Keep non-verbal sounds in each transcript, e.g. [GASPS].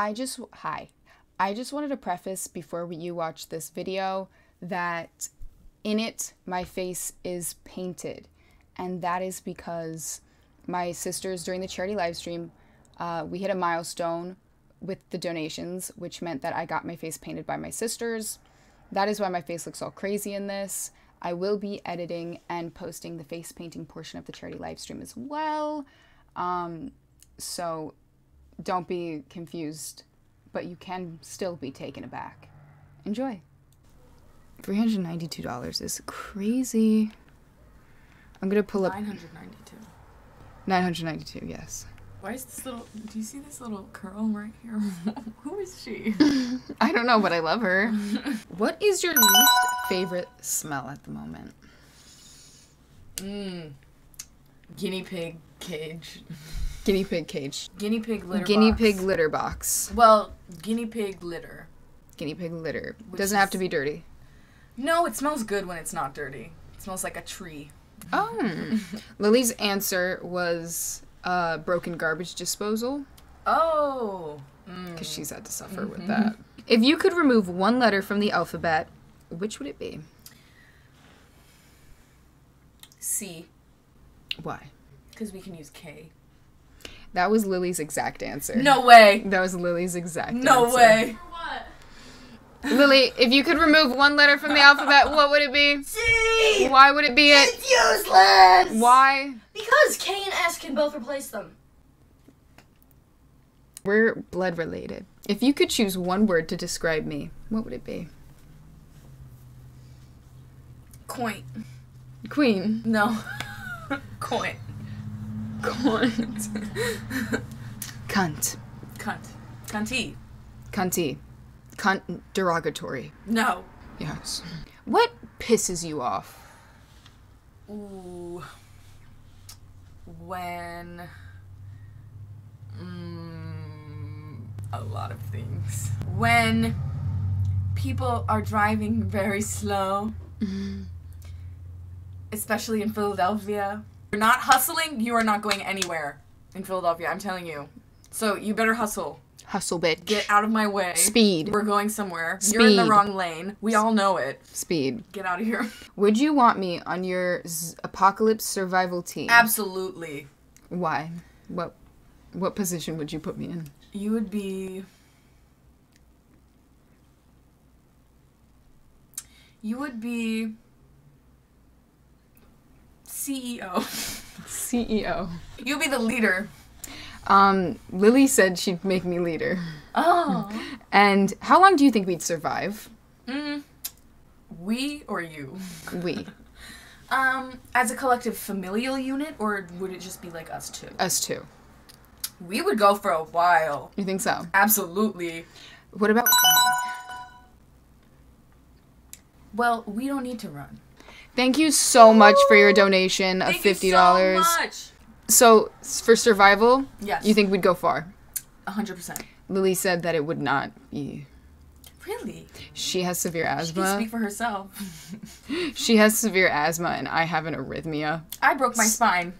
I just, hi. I just wanted to preface before you watch this video that in it, my face is painted. And that is because my sisters, during the charity live stream, uh, we hit a milestone with the donations, which meant that I got my face painted by my sisters. That is why my face looks all crazy in this. I will be editing and posting the face painting portion of the charity live stream as well. Um, so don't be confused, but you can still be taken aback. Enjoy. $392 is crazy. I'm gonna pull up 992. 992, yes. Why is this little. Do you see this little curl right here? [LAUGHS] Who is she? [LAUGHS] I don't know, but I love her. [LAUGHS] what is your least favorite smell at the moment? Mmm. Guinea pig cage. Guinea pig cage. Guinea pig litter Guinea box. pig litter box. Well, guinea pig litter. Guinea pig litter. Which Doesn't have to be dirty. No, it smells good when it's not dirty. It smells like a tree. Oh. [LAUGHS] Lily's answer was uh, broken garbage disposal Oh. because Mm. she's had to suffer with that. If you could remove one letter from the alphabet, which would it be? C. Why? Because we can use K. That was Lily's exact answer. No way. That was Lily's exact answer. No answer. way. Lily, if you could remove one letter from the alphabet, what would it be? C! Why would it be it? It's useless! Why? Because K and S can both replace them. We're blood related. If you could choose one word to describe me, what would it be? Coin. Queen. No. [LAUGHS] Coin. Cunt. Cunt. Cunt. Cunty. Cunty. Cunt derogatory. No. Yes. What pisses you off? Ooh. When. Mm, a lot of things. When people are driving very slow, especially in Philadelphia. You're not hustling, you are not going anywhere in Philadelphia, I'm telling you. So you better hustle. Hustle, bitch. Get out of my way. Speed. We're going somewhere. Speed. You're in the wrong lane. We all know it. Speed. Get out of here. [LAUGHS] Would you want me on your z- apocalypse survival team? Absolutely. Why? What? What position would you put me in? You would be. You would be. CEO. CEO. You'd be the leader. Um, Lily said she'd make me leader. Oh. [LAUGHS] And how long do you think we'd survive? mm. We or you? We, [LAUGHS] Um, as a collective familial unit, or would it just be like us two? us two. We would go for a while. You think so? Absolutely. What about? Well, we don't need to run. Thank you so much for your donation of Thank you fifty dollars. So much. So for survival, Yes. you think we'd go far? hundred percent. Lily said that it would not be. Really? She has severe asthma. She can speak for herself. [LAUGHS] She has severe asthma, and I have an arrhythmia. I broke my spine.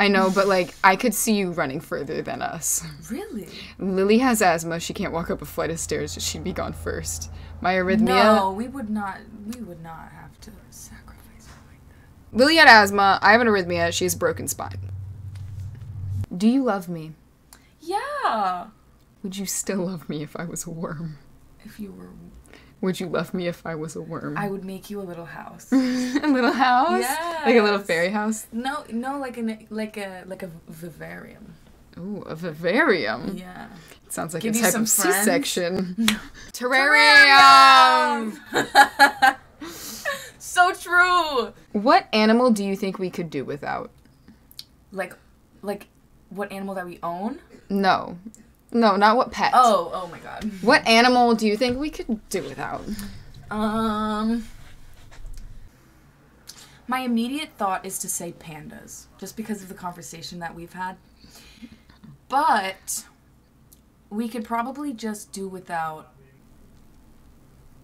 I know, but like I could see you running further than us. Really? Lily has asthma. She can't walk up a flight of stairs. She'd be gone first. My arrhythmia. No, we would not. We would not have to sacrifice her like that. Lily had asthma. I have an arrhythmia. She has a broken spine. Do you love me? Yeah. Would you still love me if I was a worm? If you were, Would you love me if I was a worm? I would make you a little house. [LAUGHS] a little house? Yeah. Like a little fairy house? no, no, like an like a like a vivarium. Ooh, a vivarium. Yeah. It sounds like Give a type some of friends. C-section. [LAUGHS] Terrarium! so [LAUGHS] true. What animal do you think we could do without? Like, like, what animal that we own? No. No, not what pet. Oh, oh my god. What animal do you think we could do without? Um. My immediate thought is to say pandas, just because of the conversation that we've had. But we could probably just do without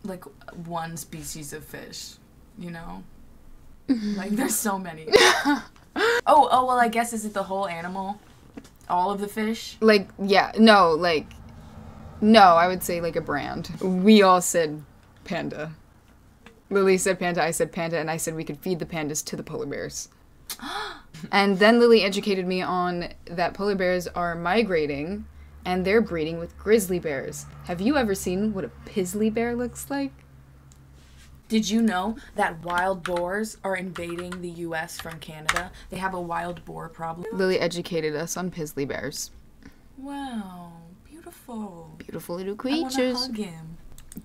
like one species of fish, you know? Mm-hmm. like there's so many. [LAUGHS] oh, oh well I guess is it the whole animal? All of the fish? Like, yeah, no, like, No, I would say like a brand. We all said panda. Lily said panda, I said panda, and I said we could feed the pandas to the polar bears. [GASPS] and then Lily educated me on that polar bears are migrating and they're breeding with grizzly bears. Have you ever seen what a pizzly bear looks like? Did you know that wild boars are invading the US from Canada? They have a wild boar problem. Lily educated us on pizzly bears. Wow, beautiful. Beautiful little creatures. I want to creatures. hug him.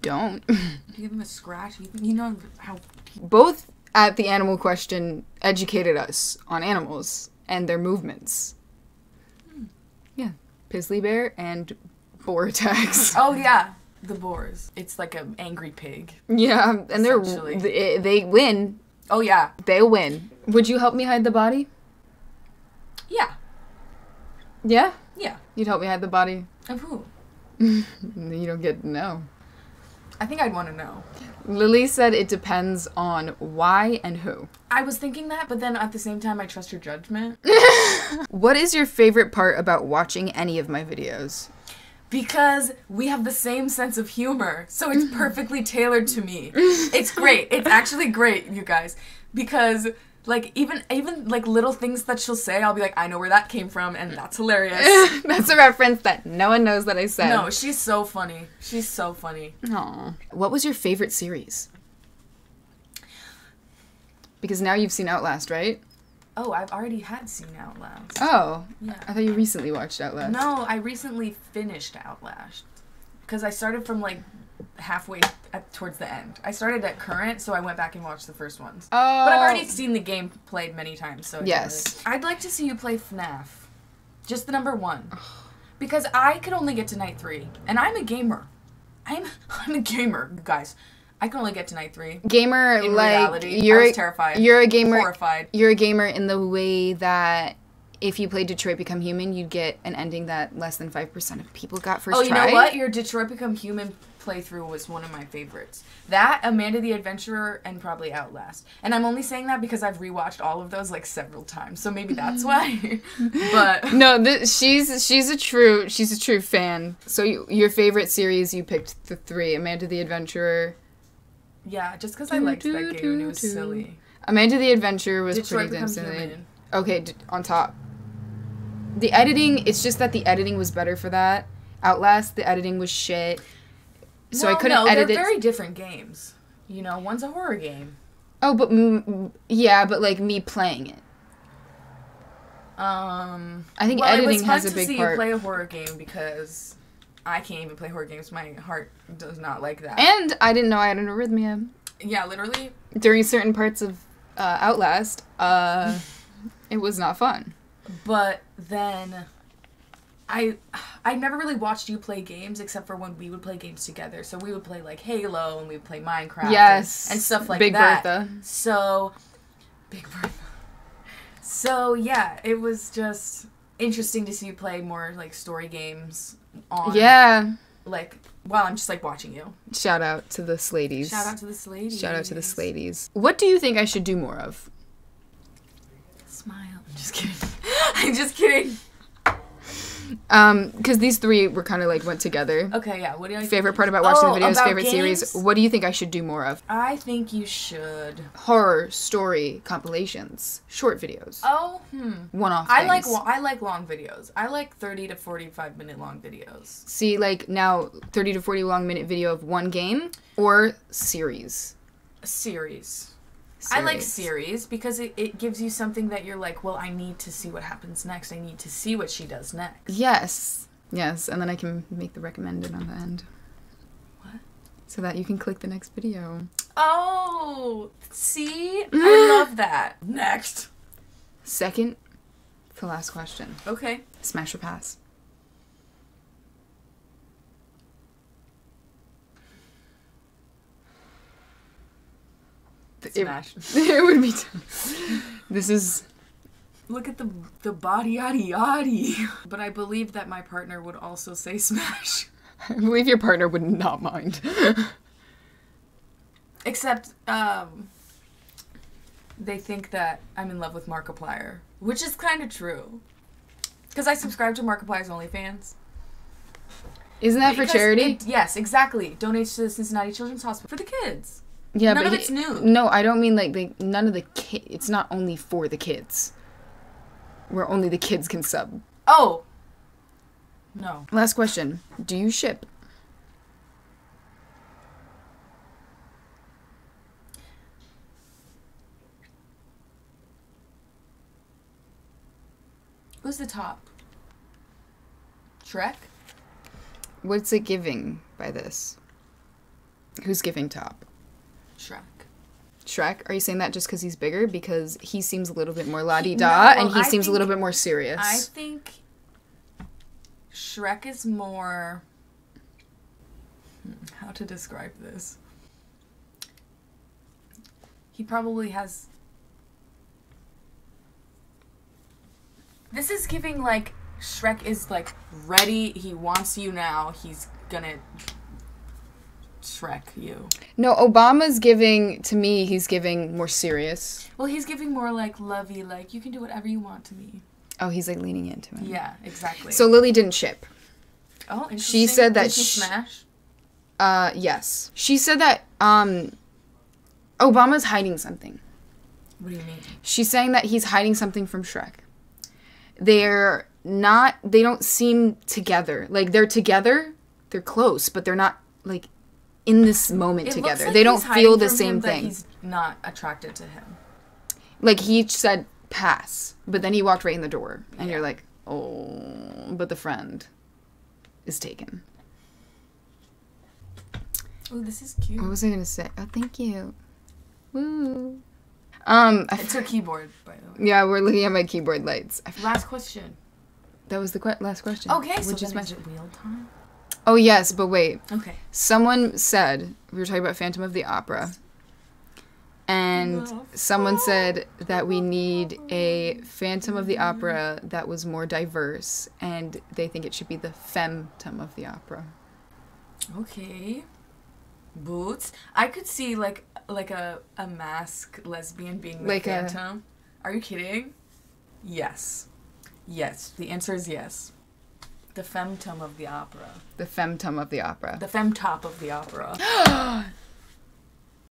Don't. [LAUGHS] Give him a scratch. You, know how Both at the animal question educated us on animals and their movements. Hmm. Yeah. Pizzly bear and boar attacks. Oh yeah, the boars. It's like an angry pig. Yeah, and they're they, they win. Oh yeah, They win. Would you help me hide the body? yeah, Yeah. yeah. You'd help me hide the body. Of who? [LAUGHS] You don't get to know. I think I'd want to know. Lily said it depends on why and who. I was thinking that, but then at the same time, I trust your judgment [LAUGHS] What is your favorite part about watching any of my videos? Because we have the same sense of humor, so it's mm-hmm. perfectly tailored to me. [LAUGHS] It's great. It's actually great, you guys, because like even even like little things that she'll say, I'll be like, I know where that came from, and that's hilarious. [LAUGHS] That's a reference that no one knows that I said. no, she's so funny. She's so funny. Aw. What was your favorite series? Because now you've seen Outlast, right? Oh, I've already had seen Outlast. Oh, Yeah. I thought you recently watched Outlast. No, I recently finished Outlast because I started from like halfway at, towards the end. I started at current, so I went back and watched the first ones. Oh, But I've already oh. seen the game played many times, so Yes. really- I'd like to see you play FNAF, just the number one, because I could only get to night three, and I'm a gamer. I'm [LAUGHS] I'm a gamer, guys. I can only get to night three. gamer. In like reality, you're I a- was terrified. You're a gamer. Horrified. You're a gamer in the way that if you played Detroit Become Human, you'd get an ending that less than five percent of people got first Oh, you try. know what? Your Detroit Become Human playthrough was one of my favorites. That, Amanda the Adventurer, and probably Outlast. And I'm only saying that because I've rewatched all of those like several times, so maybe that's mm-hmm. why. [LAUGHS] but No, th- she's she's a true she's a true fan. So you, your favorite series, you picked the three: Amanda the Adventurer. Yeah, just because I liked that Do, game and it was do. silly. Amanda the Adventure was Detroit pretty damn silly. Okay, d- on top. The editing, it's just that the editing was better for that. Outlast, the editing was shit. So I couldn't no, edit they're it. very different games. You know, one's a horror game. Oh, but mm, yeah, but like me playing it. Um, I think well, it was editing fun has a to big see part. you play a horror game because I can't even play horror games. My heart does not like that. And I didn't know I had an arrhythmia yeah, literally, during certain parts of uh, Outlast. Uh, [LAUGHS] it was not fun. But then I I never really watched you play games except for when we would play games together. So we would play like Halo and we would play Minecraft and- Yes, and, stuff like Big that. Big Bertha. So Big Bertha. So yeah, it was just interesting to see you play more like story games on Yeah. like while I'm just like watching you. Shout out to the Sladies. Shout out to the Sladies. Shout out to the Sladies. What do you think I should do more of? Smile. I'm just kidding. [LAUGHS] I'm just kidding. Um, because these three were kind of like went together. Okay, yeah. What do I Favorite part about watching Oh, the videos, favorite series. What do you think I should do more of? I think you should. Horror, story, compilations, short videos, Oh, hmm. one-off. I like things. I like long videos. I like 30 to 45 minute long videos. See, like now, thirty to forty long minute video of one game or series. A series. I like Series. series because it, it gives you something that you're like, well, I need to see what happens next. I need to see what she does next. Yes, yes, and then I can make the recommended on the end. What? So that you can click the next video. Oh, see? [LAUGHS] I love that. Next. Second to last question. Okay. Smash or pass? Smash. [LAUGHS] It, would be. [LAUGHS] This is. Look at the the body yaddy yaddy. But I believe that my partner would also say smash. [LAUGHS] I believe your partner would not mind. Except, um, they think that I'm in love with Markiplier, which is kind of true. Because I subscribe to Markiplier's OnlyFans. Isn't that for charity? it- yes, exactly. Donates to the Cincinnati Children's Hospital for the kids. Yeah, none but of he- it's new. No, I don't mean like they, none of the It's not only for the kids. Where only the kids can sub. Oh. No. Last question: Do you ship? Who's the top? Shrek? What's it giving by this? Who's giving top? Shrek. Shrek? Are you saying that just because he's bigger? Because he seems a little bit more la di da, No, and he I seems a little bit more serious. I think Shrek is more. Hmm, How to describe this? He probably has. This is giving like Shrek is like ready. He wants you now. He's gonna Shrek you. no, Obama's giving to me. He's giving more serious. Well, he's giving more like lovey, like you can do whatever you want to me. Oh, he's like leaning into it. Yeah, exactly. So Lily didn't ship. oh, she said that Did she sh- smash. Uh, yes. She said that um, Obama's hiding something. What do you mean? She's saying that he's hiding something from Shrek. They're not. They don't seem together. Like they're together. They're close, but they're not like in this moment It together. like they don't feel the same him thing. He's not attracted to him. Like he said pass, but then he walked right in the door, and Yeah. you're like, oh, but the friend is taken. Oh, this is cute. What was I gonna say? Oh, thank you. Woo. Um, It's a keyboard, by the way. yeah, we're looking at my keyboard lights. Last question. that was the que- last question. Okay, so just then is mentioned- it wheel time? Oh yes, but wait. Okay. Someone said we were talking about Phantom of the Opera, and someone said that we need a Phantom of the Opera that was more diverse, and they think it should be the Femtom of the Opera. Okay. Boots. I could see like like a a mask lesbian being the Like a- phantom. Are you kidding? Yes. Yes. The answer is yes. The femtum of the opera. The femtum of the Opera. The femtop of the opera. [GASPS] [GASPS] [GASPS]